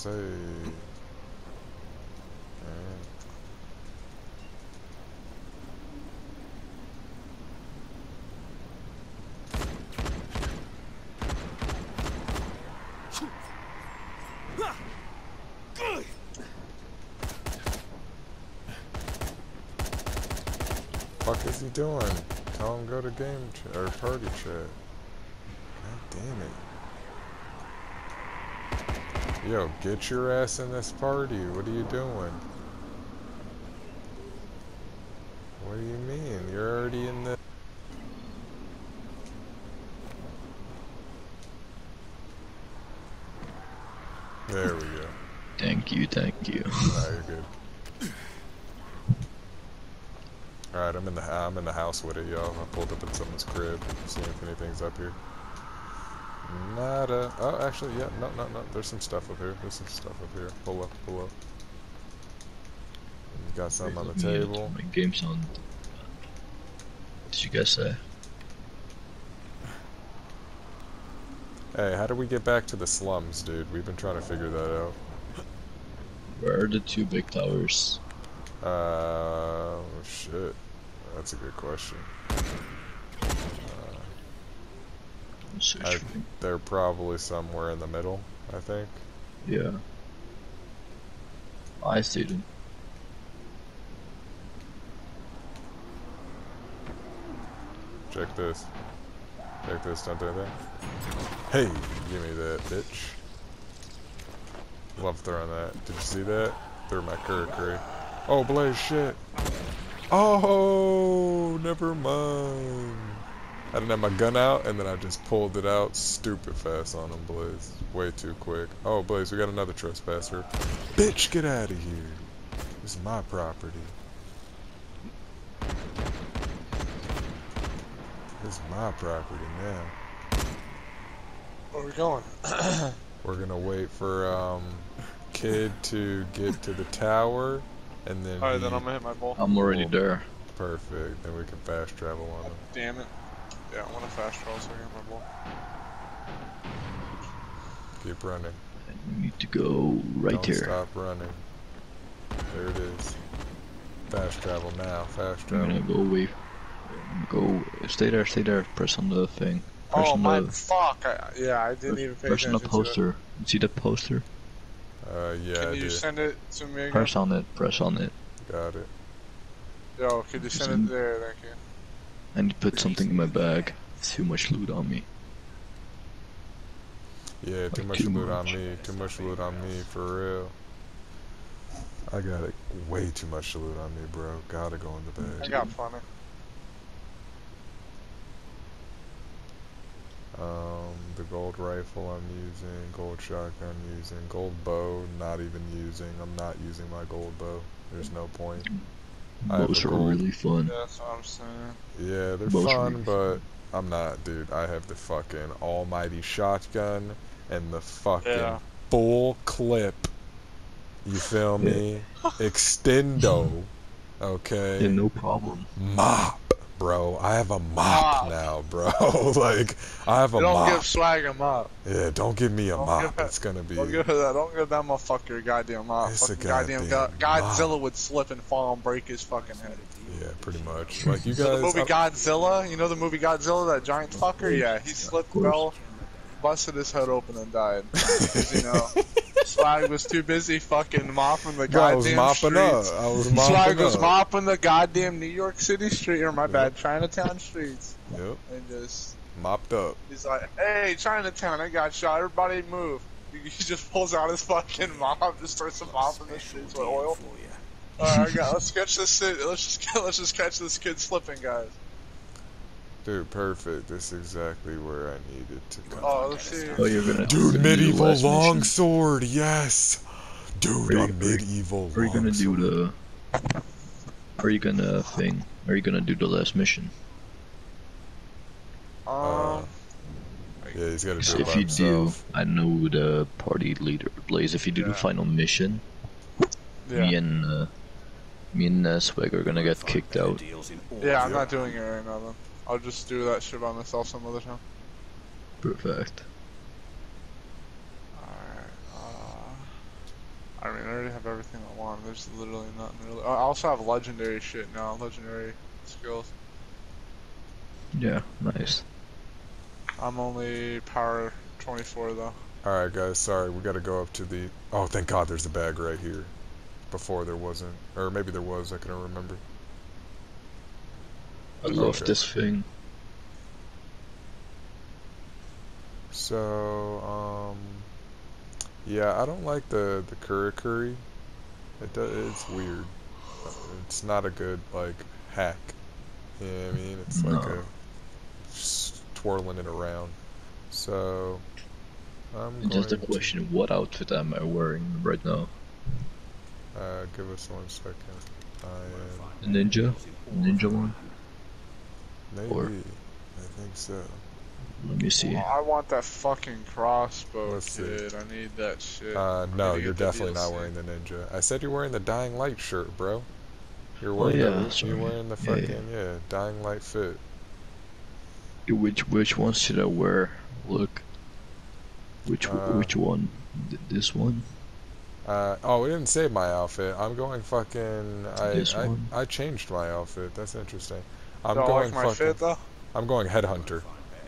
Say. Alright. Uh, fuck is he doing? Tell him go to game or party chat. God damn it. Yo, get your ass in this party. What are you doing? What do you mean? You're already in the... There we go. Thank you, thank you. Nah, you're good. Alright, I'm in the I'm in the house with it, y'all. I pulled up in someone's crib, seeing if anything's up here. Nada. Oh, actually, yeah, no, no, no. There's some stuff up here. There's some stuff up here. Pull up, pull up. You got something on the uh, table. My game sound. What did you guys say? Hey, how do we get back to the slums, dude? We've been trying to figure that out. Where are the two big towers? Uh, shit. That's a good question. I, they're probably somewhere in the middle, I think. Yeah. I see them. Check this. Check this, don't do anything. Hey, give me that, bitch. Love throwing that. Did you see that? Threw my curry. Oh, Blaze, shit. Oh, never mind. I didn't have my gun out, and then I just pulled it out stupid fast on him, Blaze. Way too quick. Oh, Blaze, we got another trespasser. Bitch, get out of here. This is my property. This is my property now. Where are we going? We're gonna wait for um kid to get to the tower, and then Alright, then I'm gonna hit my ball. I'm already Cool. there. perfect. Then we can fast travel on him. Damn it. Yeah, I want to fast travel so I get my ball. Keep running. We need to go right Don't here. stop running. There it is. Fast travel now. Fast I'm gonna go away. Go. Stay there. Stay there. Press on the thing. Press Oh on my the. fuck! I, yeah, I didn't even pay Press on attention the to it. poster. You see the poster? Uh, yeah, Can I you did. send it to me again? Press on it. Press on it. Got it. Yo, could you send it there? Thank you. I need to put something in my bag. Too much loot on me. Yeah, too Like, much too loot on me. Too much loot on me, for real. I got it. Way too much loot on me, bro. Gotta go in the bag. I got plenty. Um, the gold rifle I'm using, gold shotgun using, gold bow not even using. I'm not using my gold bow. There's no point. I have are gold. really fun. Yeah, that's what I'm saying. Yeah, they're Bows are fun, really but I'm not, dude. I have the fucking almighty shotgun and the fucking Yeah. full clip. You feel Yeah. me? Extendo. Okay. Yeah, no problem. Mop, bro. I have a mop, Mop. now, bro. like I have a don't mop. give swag him up. Yeah, don't give me a Don't mop. give that- it's gonna be. Don't give her that. Don't give that motherfucker a goddamn mop. It's a goddamn, goddamn God, mop. Godzilla would slip and fall and break his fucking head. Yeah, pretty much. Like you You know guys. the movie I- Godzilla? You know the movie Godzilla? That giant fucker? Yeah, he slipped, course. fell, busted his head open, and died. you know, Swag was too busy fucking mopping the Bro, I was goddamn mopping up. streets. I was mopping Swag was up. mopping the goddamn New York City street, or my bad, Chinatown streets, Yep, and just mopped up. he's like, "Hey, Chinatown, I got shot. Everybody move." He he just pulls out his fucking mop, just starts to mopping the streets with oil. Alright, I got. Let's catch this. Kid. Let's just let's just catch this kid slipping, guys. Dude, perfect. This is exactly where I needed to go. Oh, let's see. Oh, you're gonna. Dude, gonna do the medieval longsword, yes. Dude, Are you- a are you- medieval Are you gonna do the? Are you gonna thing? Are you gonna do the last mission? Um, Yeah, he's gotta do 'Cause it if by you do. I know the party leader Blaze. If you do Yeah. the final mission, me and uh, me and uh, Swag are gonna get kicked out. yeah. I'm not doing it right now. Then I'll just do that shit by myself some other time. Perfect. Alright. Uh, I mean, I already have everything I want. There's literally nothing really. I also have legendary shit now. Legendary skills. Yeah, nice. I'm only power 24 though. Alright guys, sorry, we gotta go up to the... Oh, thank god there's a bag right here. Before there wasn't. Or maybe there was, I couldn't remember. I love this thing. So, um... Yeah, I don't like the, the curry curry. It does, it's weird. It's not a good, like, hack. You know what I mean? It's like No. a... Just twirling it around. So... I'm just a going to- question what outfit am I wearing right now? Uh, give us one second. I The ninja? Ninja one? Am... Maybe. Or- I think so. Let me see. Oh, I want that fucking crossbow, Let's see. kid. I need that shit. Uh, no, you're get the definitely not wearing the ninja. I said you're wearing the Dying Light shirt, bro. You're Oh, wearing yeah, the, you're wearing the Yeah, yeah. fucking yeah, Dying Light fit. Which which one should I wear? Look. Which Uh, which one? Th- this one? Uh, oh, we didn't say my outfit. I'm going fucking. I This I, one? I changed my outfit. That's interesting. I'm Y'all going like my fucking. fit though? I'm going headhunter.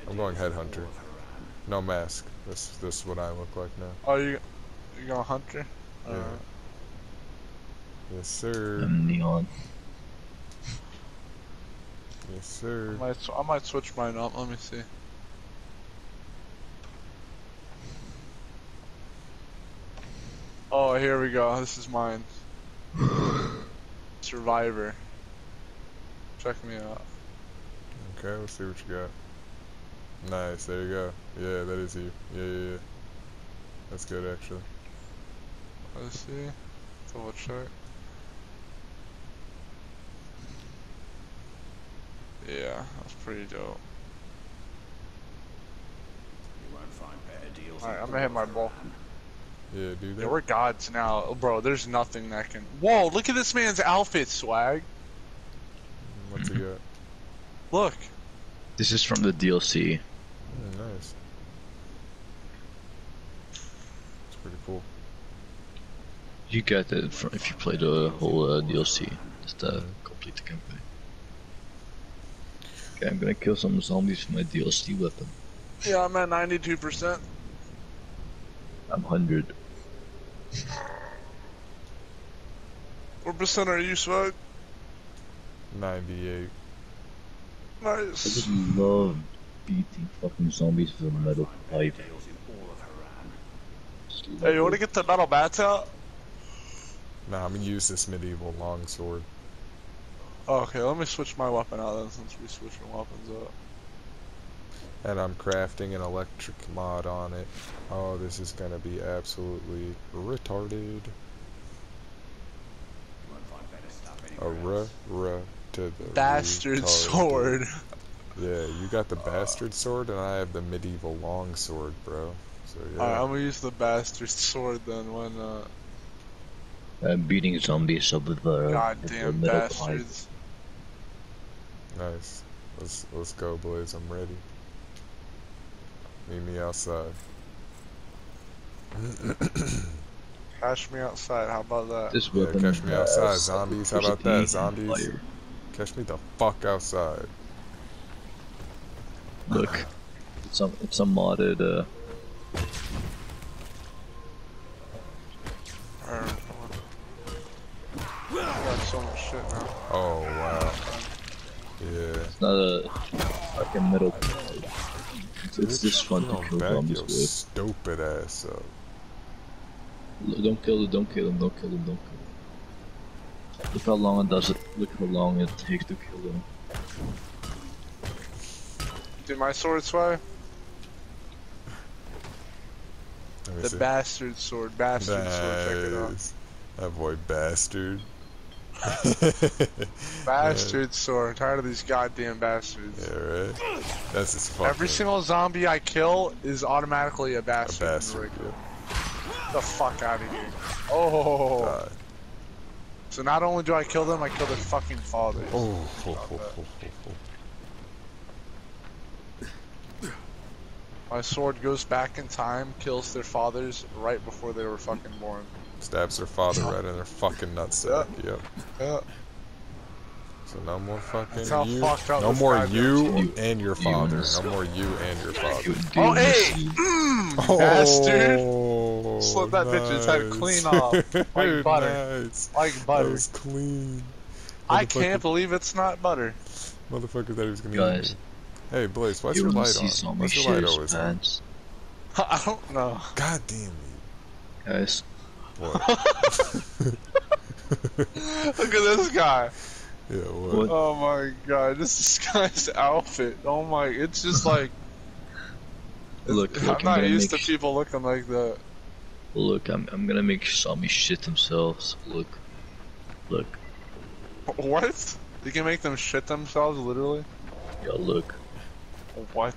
I'm going headhunter. No mask. This this is what I look like now. Oh, you you going hunter? Yeah. Uh, Yes sir. I'm neon. Yes sir. I might I might switch mine up. Let me see. Oh, here we go. This is mine. Survivor. Check me out. Okay, let's see what you got. Nice, there you go. Yeah, that is you. Yeah, yeah, yeah. That's good, actually. Let's see. Double check. Yeah, that's pretty dope. Alright, I'm gonna hit my ball. Yeah, dude. Yeah, we're gods now. Bro, there's nothing that can. Whoa, look at this man's outfit swag. What's he got? Look. This is from the DLC. Nice. It's pretty cool. You get it if you play the whole uh, DLC. Just uh, complete the campaign. Okay, I'm gonna kill some zombies with my DLC weapon. Yeah, I'm at 92%. I'm 100. What percent are you, swag? 98. I just love beating fucking zombies with a metal pipe. Hey, you wanna get the metal bats out? Nah, I'm gonna use this medieval longsword. Okay, let me switch my weapon out then since we switching weapons up. And I'm crafting an electric mod on it. Oh, this is gonna be absolutely retarded. A r r to the Bastard sword. Yeah, you got the bastard sword, and I have the medieval long sword, bro. So yeah. Alright, I'm gonna use the bastard sword then when, uh, I'm beating zombies up with a, with a goddamn metal pipe. bastards. Nice. Let's let's go, boys. I'm ready. Meet me outside. Cash me outside, how about that? This Yeah, weapon catch me has outside, zombies. How about that, zombies? fire. Catch me the fuck outside. Look, it's some it's a modded. Uh, Alright, come on. I got so much shit now. Oh wow. Yeah. it's not a fucking metal. It's, it's just fun to Don't kill zombies with. stupid ass up. Look, Don't kill them! Don't kill them! Don't kill them! Don't kill them! Look how long it does it. Look how long it takes to kill them. Did my sword swag? Let me The see. bastard sword, bastard sword, check it out. That boy bastard. Bastard sword, I'm tired of these goddamn bastards. Yeah, right. That's his fucking Every single zombie I kill is automatically a a bastard. in the bastard. Yeah. The fuck out of here. Oh. Die. So not only do I kill them, I kill their fucking fathers. Oh, ho, ho, ho, ho, ho. My sword goes back in time, kills their fathers right before they were fucking born. Stabs their father right in their fucking nutsack. Yep. Yeah. So no more fucking That's how you. fucked up No this more you is. and your father. No more you and your father. Oh, hey! miss- Mm, bastard! Slip that bitch's head clean off, like butter. nice. Like That butter. was clean. I can't believe it's not butter. Motherfucker thought he was gonna eat Guys, me. Hey Blaze, why's you your light see on? some Why's your light shares, always on? pants? I don't know. God damn you. Guys, What? Look at this guy. yeah, what? What? Oh my god, this is guy's outfit. Oh my, it's just like. Look, I'm look, I'm not gonna used to people looking like that. Look, I'm, I'm gonna make Sami shit themselves. Look, look, What? You can make them shit themselves, literally? yeah, look. What?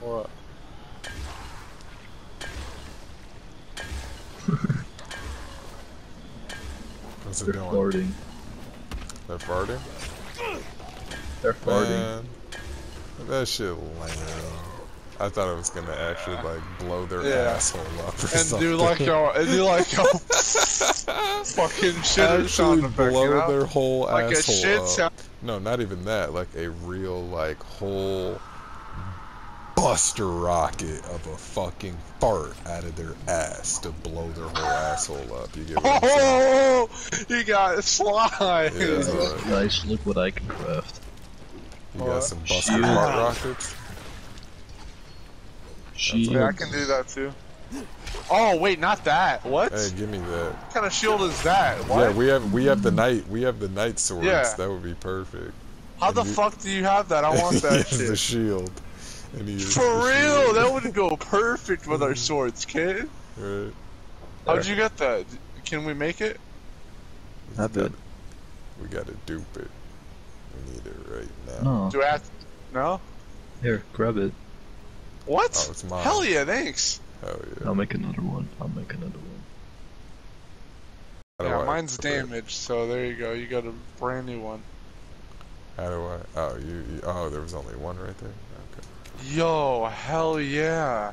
What? What's it They're doing? farting. They're farting? They're farting. Man, that shit lame. I thought it was gonna actually like blow their Yeah. asshole up or And something. do like a, and do like a fucking shit actually sound effect, blow you know? their whole Like a asshole shit up. sound. No, not even that. Like a real like whole buster rocket of a fucking fart out of their ass to blow their whole asshole up. You get what I'm saying? Oh, you got slide. Yeah. Guys, guys, look what I can craft. You got some buster Shield. fart rockets. Shields. Yeah, I can do that too. Oh wait, not that. What? Hey, give me that. What kind of shield is that? What? Yeah, we have we have the knight we have the knight swords. Yeah. That would be perfect. How the you- fuck do you have that? I want he that has the shield. And he uses For the real, shield. that would go perfect with our swords, kid. Right. How'd you get that? Can we make it? I bet. We gotta dupe it. We need it right now. No. Do I have? No. Here, grab it. What? Oh, it's mine. Hell yeah, thanks. Hell yeah. I'll make another one. I'll make another one. How do Yeah, I mine's damaged, so there you go. You got a brand new one. How do I? Oh, you, you. Oh, there was only one right there. Okay. Yo, hell yeah.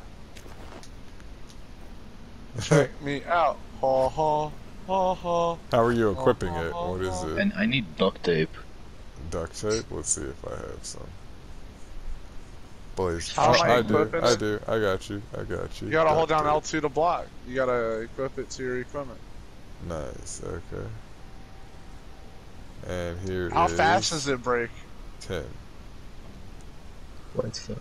Check me out. Ha ha. Ha ha. How are you equipping it? What is it? And I need duct tape. Duct tape? Let's see if I have some. Blaze. How am I I do. equipping I do. I got you. I got you. You gotta hold down tape. L2 to block. You gotta equip it to your equipment. Nice. Okay. And here How is fast does it break? Ten. Quite fast.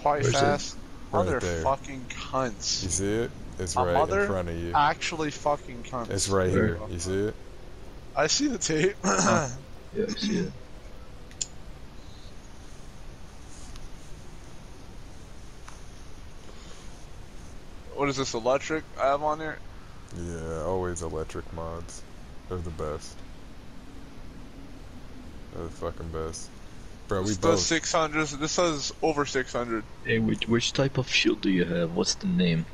Quite Where's fast. Right Mother there. fucking You cunts. see it? It's A right in front of you. Actually fucking cunts. It's right here. You see it? I see the tape. Uh-huh. Yeah, I see it. what is this electric I have on here? Yeah, always electric mods. They're the best. They're the fucking best. Bro, we This both. does 600. This says over 600. Hey, which, which type of shield do you have? What's the name?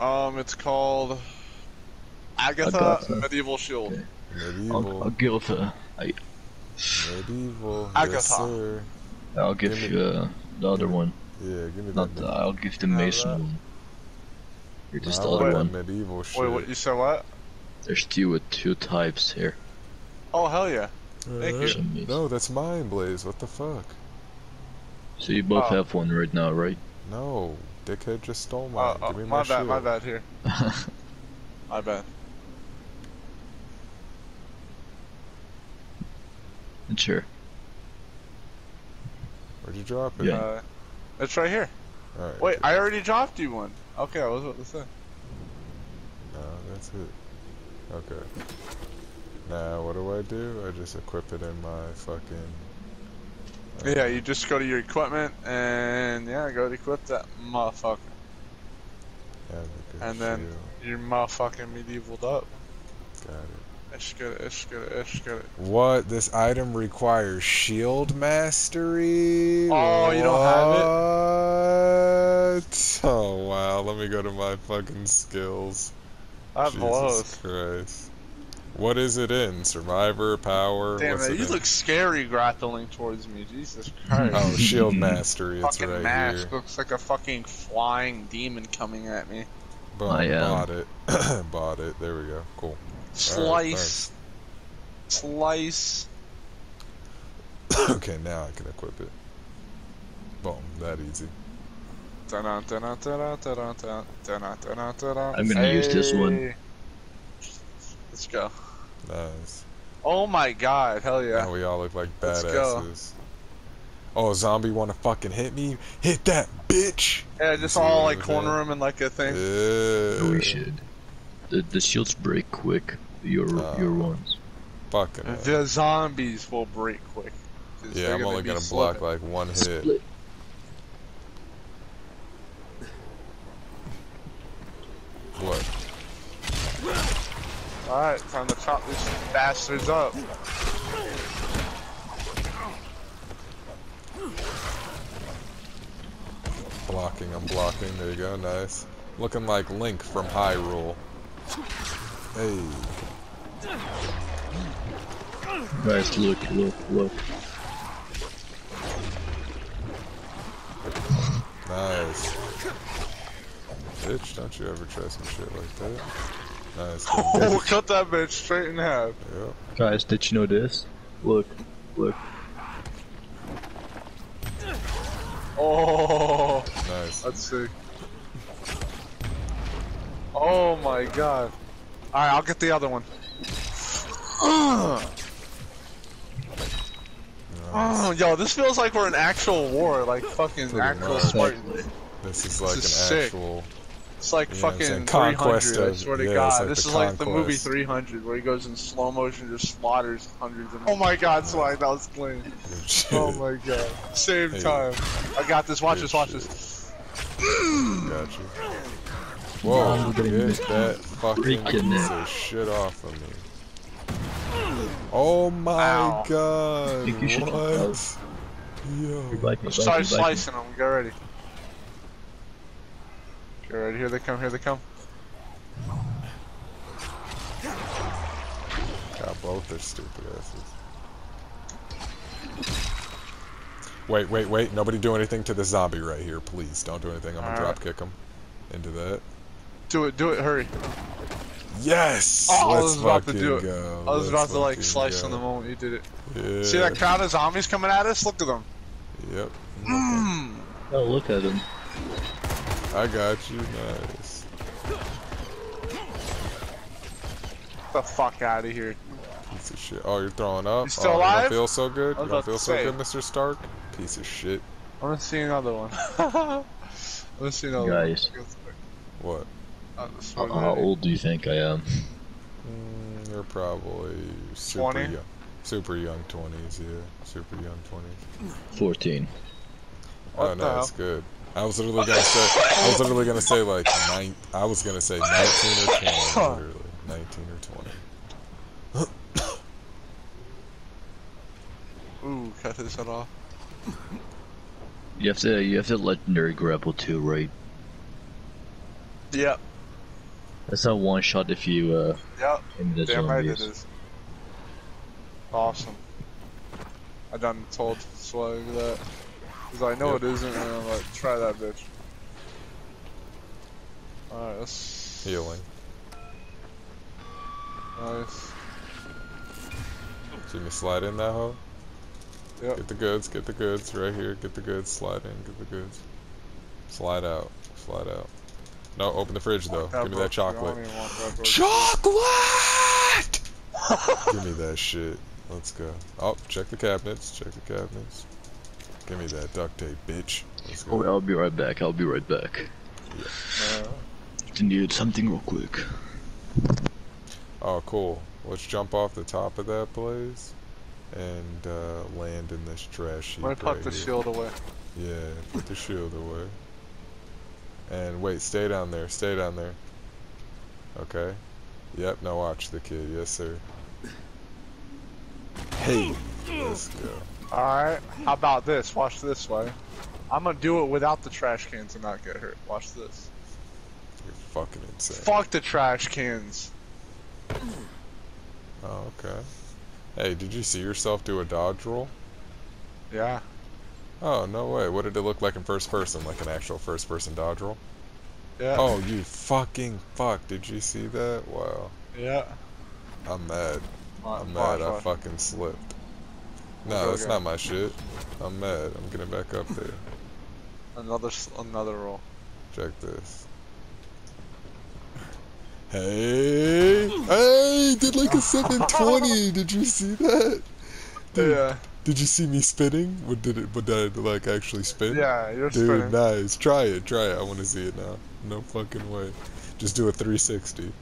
Um, it's called Agatha, Agatha. Medieval Shield. Okay. Medieval. I'll, I'll give uh, Medieval. Agatha. Yes, sir. I'll give Give you uh, the other one. Yeah, give me Not that. the, I'll give the mason that. one. Here, Nah, just the other one. medieval shit. Wait, what? You said what? There's two with two types here. Oh hell yeah! Thank you. No, that's mine, Blaze. What the fuck? So you both Oh. have one right now, right? No, dickhead just stole Uh, mine. uh, give me my my, bad. shield. My bad. Here. My bad. Sure. Where'd you drop it? Yeah. Uh, it's right here. Alright. Wait, I already dropped you one. Okay, I was about to say. No, that's it. Okay. Now, what do I do? I just equip it in my fucking. uh, Yeah, you just go to your equipment and yeah, go to equip that motherfucker. Advocate and then- shield. You're motherfucking medievaled up. Got it. What? This item requires shield mastery? Oh, you don't have it? What? Oh, wow. Let me go to my fucking skills. That Jesus blows. Christ. What is it in? Survivor, power? Damn what's it, it you in? look scary grappling towards me. Jesus Christ. Oh, shield mastery. It's fucking right mask here. looks like a fucking flying demon coming at me. Boom, I, um, bought it. bought it. There we go. Cool. Slice. Slice. okay, now I can equip it. Boom, that easy. I'm gonna use this one. Let's go. Nice. Oh my god, hell yeah. Now we all look like Let's go. badasses. Oh, zombie want to fucking hit me? Hit that bitch! Yeah, just all like corner him in like a thing. Yeah. we should. The the shields break quick. Your Oh. your ones. Fucking hell. The zombies will break quick. Yeah, I'm only gonna block slipping. like one hit. Split. What? Alright, time to chop these bastards up. Blocking, I'm blocking. There you go, nice. Looking like Link from Hyrule. Hey. Guys, look, look, look. Nice. Bitch, don't you ever try some shit like that. Nice. Oh, cut that bitch straight in half. Yep. Guys, did you know this? Look, look. Oh, Nice. that's sick. Oh my god. Alright, I'll get the other one. Oh, yo, this feels like we're in actual war, like fucking Pretty actual much. Spartans. This is like is an sick. actual. It's like You know what I'm fucking saying? Conquest 300, I of- swear to yeah, God. like this the is like the movie 300, where he goes in slow motion, just slaughters hundreds of Oh my god, Swag, that was clean. Oh my god. Same Hey. time. I got this, watch Good this, watch shit. this. Got you. Whoa, I'm get getting that fucking piece of shit off of me. Oh my Ow. god. Think you should what? Yo. Revive me, Let's start me, revive me. slicing them, get ready. Get ready, here they come, here they come. Got both their stupid asses. Wait, wait, wait. Nobody do anything to the zombie right here, please. Don't do anything. I'm gonna Alright. drop kick him into that. Do it, do it, hurry. Yes! Oh, I Let's was about to do it. go. I was Let's about to like slice go. them the moment you did it. Yeah. See that crowd of zombies coming at us? Look at them. Yep. Mm. Oh, look at them. I got you. Nice. Get the fuck out of here. Piece of shit. Oh, you're throwing up? You still oh, You alive? don't feel so good? I You don't feel so good, Mr. Stark? Piece of shit. I want to see another one. I want to see another Guys. one. What? Uh, How, how old do you think I am? Mm, you're probably super 20? young. Super young 20s, yeah. Super young 20s. 14. oh, What the no, that's good. I was literally gonna say, I was literally gonna say like nine, I was gonna say 19 or 20, literally. 19 or 20. Ooh, cut his head off. You have to you have to legendary grapple too, right? Yep, That's not one shot if you uh yep. aim the Damn right it zombies. is. Awesome. I done told Swag that. He's like, no Yep. it isn't, and I'm like, try that bitch. Alright, let's... Healing. Nice. See me slide in that hole. Yep. Get the goods, get the goods right here, get the goods, slide in, get the goods. Slide out, slide out. No, open the fridge though. Give me that chocolate. don't even want that, bro. Chocolate! Give me that shit. Let's go. Oh, check the cabinets, check the cabinets. Give me that duct tape, bitch. Let's go. Oh, I'll be right back. I'll be right back. Uh, need something real quick. Oh, cool. Let's jump off the top of that place and uh, land in this trash heap I'm gonna put right the here. shield away. Yeah, put the shield away. And wait, stay down there, stay down there. Okay. Yep, now watch the kid. Yes, sir. Hey, let's go. Alright, how about this? Watch this way. I'm gonna do it without the trash cans and not get hurt. Watch this. You're fucking insane. Fuck the trash cans. Oh, okay. Hey, did you see yourself do a dodge roll? Yeah. Oh, no way. What did it look like in first person? Like an actual first person dodge roll? Yeah. Oh, you fucking fuck. Did you see that? Wow. Yeah. I'm mad. I'm mad I fucking slipped. Go No, that's not my shit. I'm mad. I'm getting back up there. Another another roll. Check this. Hey! Hey! Did like a 720! Did you see that? Dude, Yeah. Did you see me spinning? What did it? What did I like actually spin? Yeah, you're Dude, spinning. nice. Try it. Try it. I want to see it now. No fucking way. Just do a 360.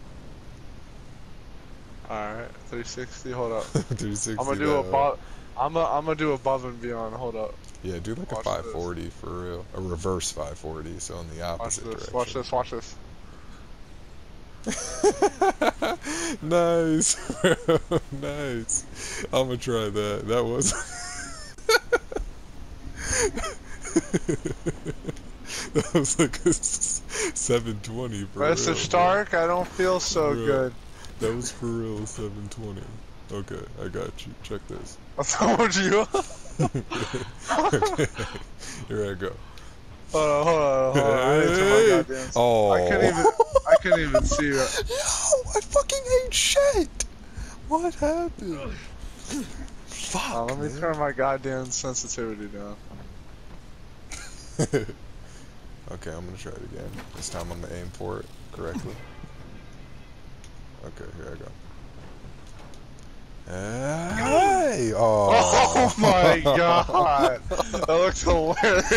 Alright, 360. Hold up. 360. I'm gonna do now. above. I'm gonna I'm gonna do above and beyond. Hold up. Yeah, do like a Watch this. 540 for real. A reverse 540, so in the opposite Watch this. direction. Watch this. Watch this. nice, nice. I'm gonna try that. That was. that was like a s- 720 for Mr. real. Stark, I don't feel so good. That was for real 720. Okay, I got you. Check this. I told you. okay, here I go. Hold on, hold on, hold on. I need to turn my Hey. goddamn. Oh. I couldn't even. I couldn't even see that. Yo, I fucking ate shit. What happened? Fuck. Uh, let me man. turn my goddamn sensitivity down. okay, I'm gonna try it again. This time I'm gonna aim for it correctly. Okay, here I go. Hey! Oh, Oh my god! That looks hilarious.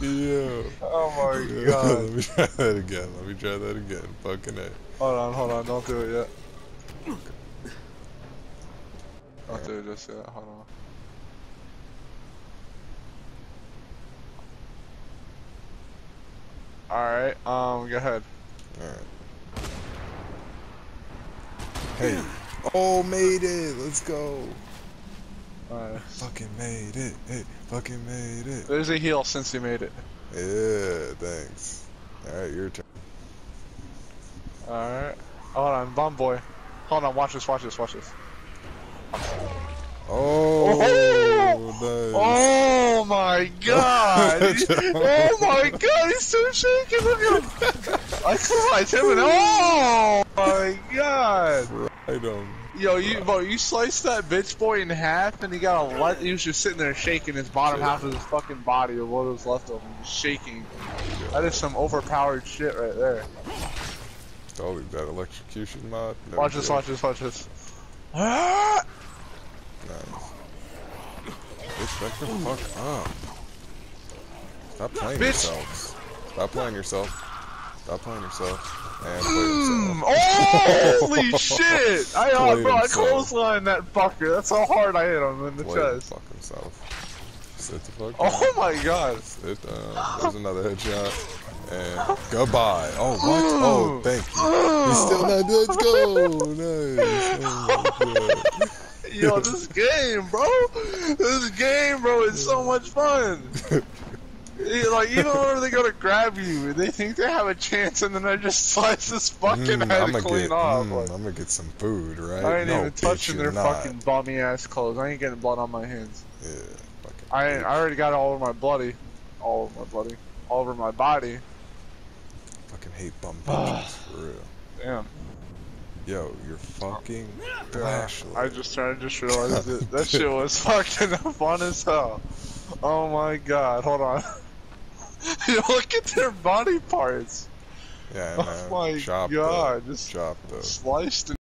Yo. Oh my god. Let me try that again. Let me try that again. Fucking A. Hold on, hold on, don't do it yet. Don't do it just yet, hold on. Alright, um, go ahead. Alright. Hey. Oh, made it. Let's go. Nice. Fucking made it. Hey, fucking made it. There's a heal since you made it. Yeah, thanks. Alright, your turn. Alright. Hold on, bomb boy. Hold on, watch this, watch this, watch this. Oh, oh! nice. Oh my god! oh my god, he's so shaking! look at him! I cried him and oh my god! Right on. Yo, you bro, you sliced that bitch boy in half and he got a let he was just sitting there shaking his bottom Yeah. half of his fucking body or what was left of him, just shaking. That is some overpowered shit right there. Oh, that electrocution mod? Watch this, watch this, watch this. Ah! Nice. Bitch, back the fuck up. Stop playing Bitch. yourselves. Stop playing yourself. Stop playing yourself. Mm, oh, holy shit! I, uh, bro, I clotheslined that fucker. That's how hard I hit him in the Play chest. fuck himself. Sit the fuck down. Oh my god. Sit down. There's another headshot. And goodbye. Oh, what? Oh, thank you. He's still not Let's go. Nice. Oh. Yo, this game, bro. This game, bro, is so much fun. Yeah, like even whenever they go to grab you, they think they have a chance, and then I just slice this fucking Mm, head I'm gonna clean get. off. mm, like, I'm gonna get some food, right? I ain't no, even bitch, touching their not. fucking bummy ass clothes. I ain't getting blood on my hands. Yeah. Fucking. I bitch. I already got it all over my bloody, all over my bloody, all over my body. fucking hate bum bitches for real. Damn. Yo, your fucking Yeah, flashlight. I just I just realized it. That shit was fucking fun as hell. Oh my god, hold on. look at their body parts. Yeah, Oh man. my Chop God, The, just- chop the. Sliced and